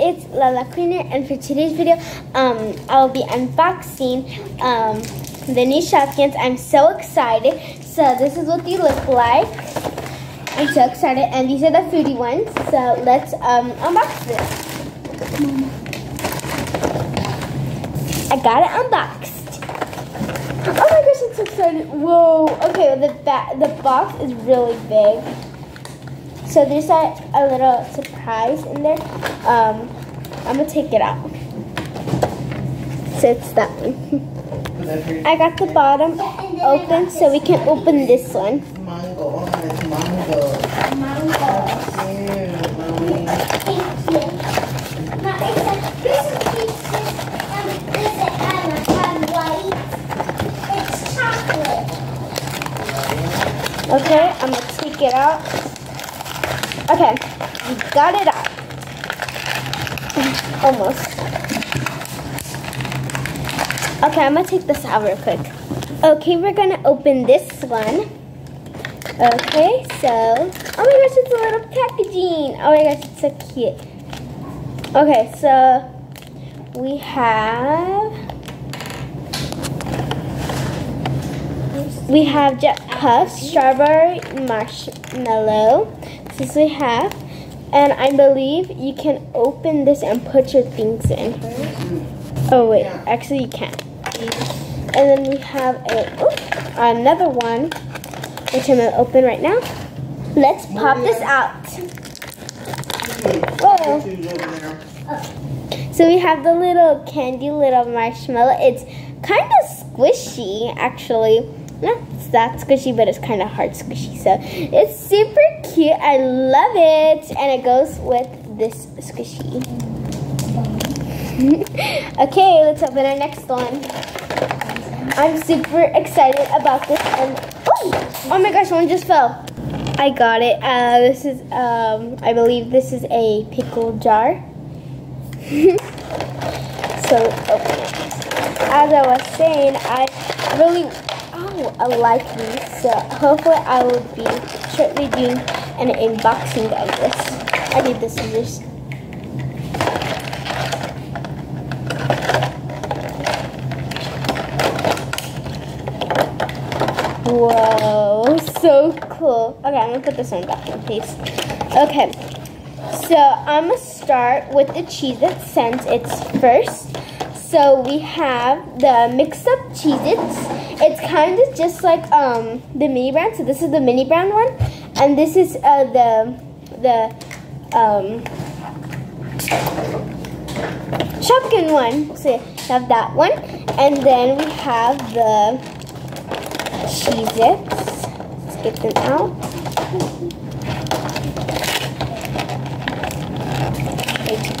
it's LaLa Queen, and for today's video, um, I'll be unboxing um, the new Shopkins. I'm so excited. So this is what they look like. I'm so excited, and these are the foodie ones. So let's um, unbox this. I got it unboxed. Oh my gosh, I'm so excited. Whoa. Okay, the, the box is really big. So there's a, a little surprise in there. Um, I'm gonna take it out. So it's that one. I got the bottom open so we can open this one. Mango. Mango. Okay, I'm gonna take it out. Okay, got it out. Almost. Okay, I'm gonna take this out real quick. Okay, we're gonna open this one. Okay, so, oh my gosh, it's a little packaging. Oh my gosh, it's so cute. Okay, so we have, we have Jet Puff, Strawberry Marshmallow. This we have. And I believe you can open this and put your things in. Oh wait, actually you can't. And then we have a oh, another one, which I'm gonna open right now. Let's pop this out. Whoa. So we have the little candy little marshmallow. It's kind of squishy, actually. Not that squishy, but it's kind of hard squishy. So it's super cute. I love it. And it goes with this squishy. okay, let's open our next one. I'm super excited about this. And oh, oh my gosh, one just fell. I got it. Uh, this is, um, I believe this is a pickle jar. so it. As I was saying, I really, I like these. So hopefully I will be shortly doing an unboxing of this. I need the scissors. Whoa, so cool. Okay, I'm gonna put this one back in, please. Okay, so I'm gonna start with the Cheez-Its since it's first. So we have the mixed up Cheez-Its. It's kind just like um, the mini brand. So this is the mini brand one. And this is uh, the, the um, Shopkin one. So have that one. And then we have the Cheez-Its. Let's get them out.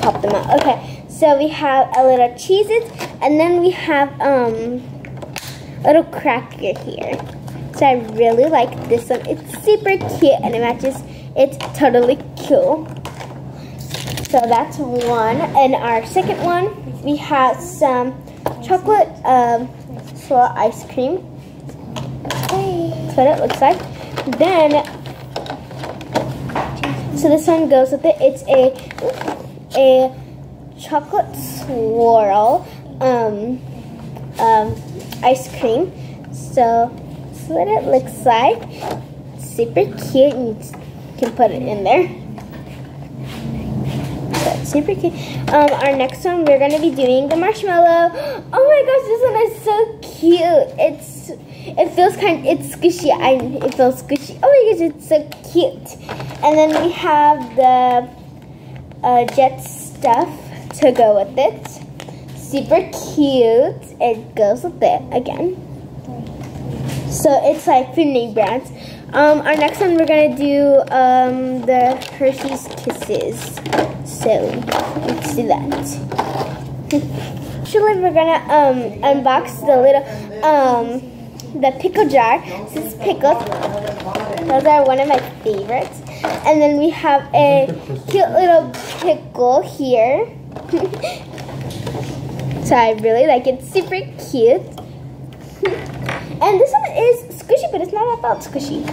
Pop them out. Okay, so we have a little Cheez-Its, and then we have um little cracker here. So I really like this one. It's super cute and it matches. It's totally cool. So that's one. And our second one, we have some chocolate um, swirl ice cream. That's what it looks like. Then, so this one goes with it. It's a a chocolate swirl um, um, ice cream. So that's what it looks like. Super cute. You can put it in there. Super cute. Um, our next one, we're gonna be doing the marshmallow. Oh my gosh, this one is so cute. It's it feels kind. It's squishy. I it feels squishy. Oh my gosh, it's so cute. And then we have the uh, Jet Puff to go with it. Super cute. It goes with it again. So it's like name brands. Um, our next one we're gonna do um, the Hershey's Kisses. So let's do that. Actually, we're gonna um, unbox the little um, the pickle jar. This is pickles. Those are one of my favorites. And then we have a cute little pickle here. so I really like it. It's super cute. and this one is squishy, but it's not about squishy.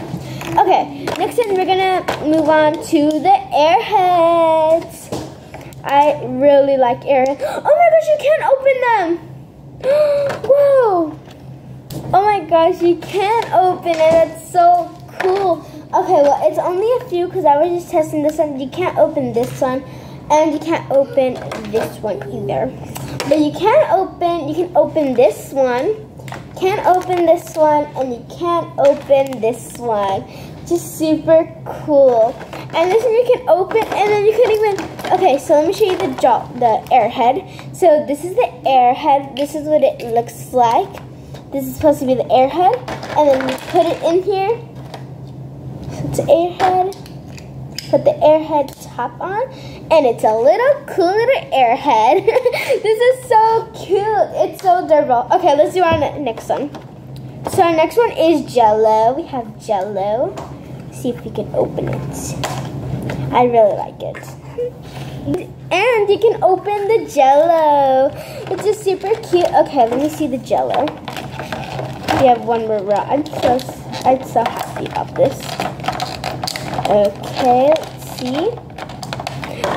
Okay, next one we're gonna move on to the airheads. I really like airheads. Oh my gosh, you can't open them. Whoa. Oh my gosh, you can't open it. That's so cool. Okay, well, it's only a few because I was just testing this one. You can't open this one, and you can't open this one either. But you can open, you can open this one, can't open this one, and you can't open this one. Just super cool. And this one you can open, and then you can even, okay, so let me show you the, jaw, the airhead. So this is the airhead. This is what it looks like. This is supposed to be the airhead, and then you put it in here. So it's airhead. Put the airhead top on, and it's a little cool little airhead. this is so cute. It's so durable. Okay, let's do our next one. So our next one is Jello. We have Jello. See if we can open it. I really like it. And you can open the Jello. It's just super cute. Okay, let me see the Jello. We have one more row. I'm so I'm so happy about this. Okay, let's see.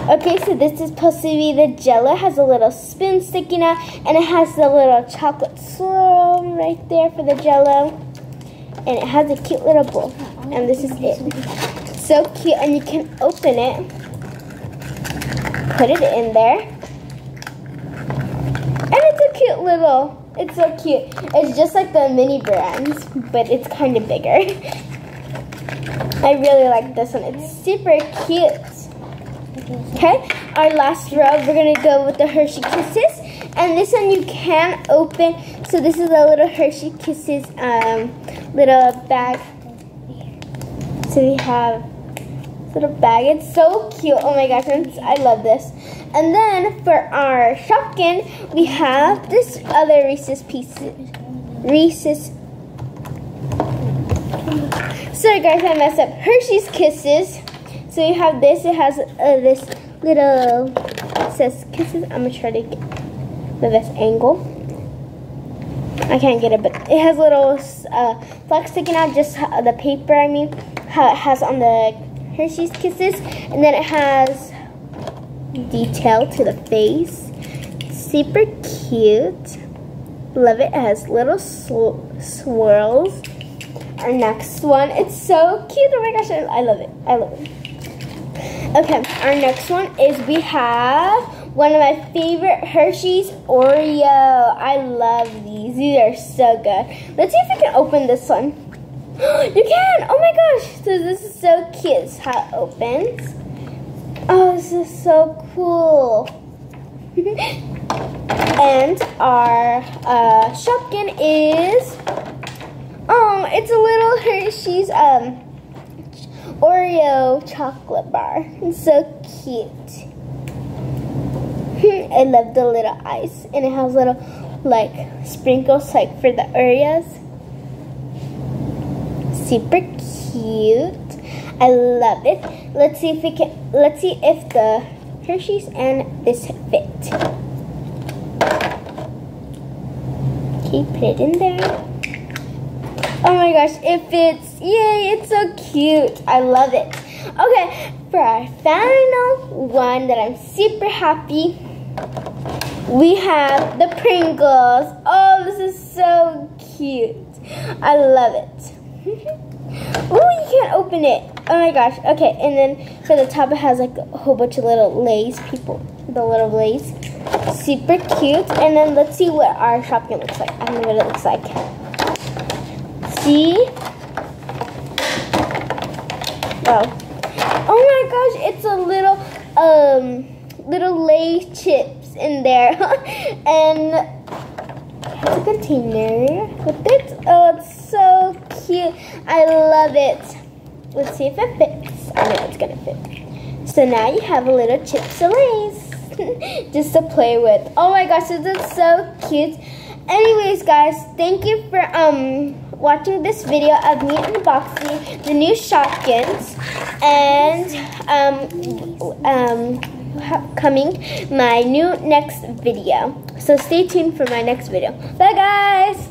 Okay, so this is supposed to be the jello. It has a little spoon sticking out, and it has the little chocolate swirl right there for the jello. And it has a cute little bowl. And this is it. So cute, and you can open it. Put it in there. And it's a cute little it's so cute. It's just like the mini brands, but it's kind of bigger. I really like this one. It's super cute. Okay, our last row, we're gonna go with the Hershey Kisses. And this one you can open. So this is a little Hershey Kisses um, little bag. So we have little bag. It's so cute. Oh my gosh, I love this. And then for our Shopkin, we have this other Reese's Pieces. Reese's. Sorry guys, I messed up. Hershey's Kisses. So you have this. It has uh, this little, it says Kisses. I'm to try to get the best angle. I can't get it, but it has little uh, sticking out, just the paper, I mean, how it has on the Hershey's Kisses. And then it has detail to the face. Super cute. Love it. It has little sw swirls. Our next one, it's so cute. Oh my gosh, I love it. I love it. Okay, our next one is we have one of my favorite Hershey's Oreo. I love these. These are so good. Let's see if we can open this one. you can! Oh my gosh! So this is so cute. This is how it opens. Oh, this is so cool. and our uh, Shopkin is, oh, it's a little Hershey's um, Oreo chocolate bar. It's so cute. I love the little ice, and it has little like sprinkles like for the Oreos. Super cute. I love it. Let's see if we can, let's see if the Hershey's and this fit. Okay, put it in there. Oh my gosh, it fits. Yay, it's so cute. I love it. Okay, for our final one that I'm super happy, we have the Pringles. Oh, this is so cute. I love it. Oh, you can't open it. Oh my gosh. Okay, and then for the top it has like a whole bunch of little lays people. The little lays. Super cute. And then let's see what our Shopkin looks like. I don't know what it looks like. Oh. Oh my gosh, it's a little um little Lay's chips in there. and it's a container with it. Oh, it's so cute. I love it. Let's see if it fits. I know it's gonna fit. So now you have a little Chips Lays just to play with. Oh my gosh, this is so cute. Anyways, guys, thank you for um watching this video of me unboxing the new Shopkins and um um coming my new next video. So stay tuned for my next video. Bye guys!